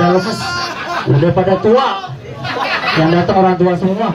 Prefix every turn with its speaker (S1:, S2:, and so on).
S1: pada lemes udah pada tua. Yang datang orang tua semua.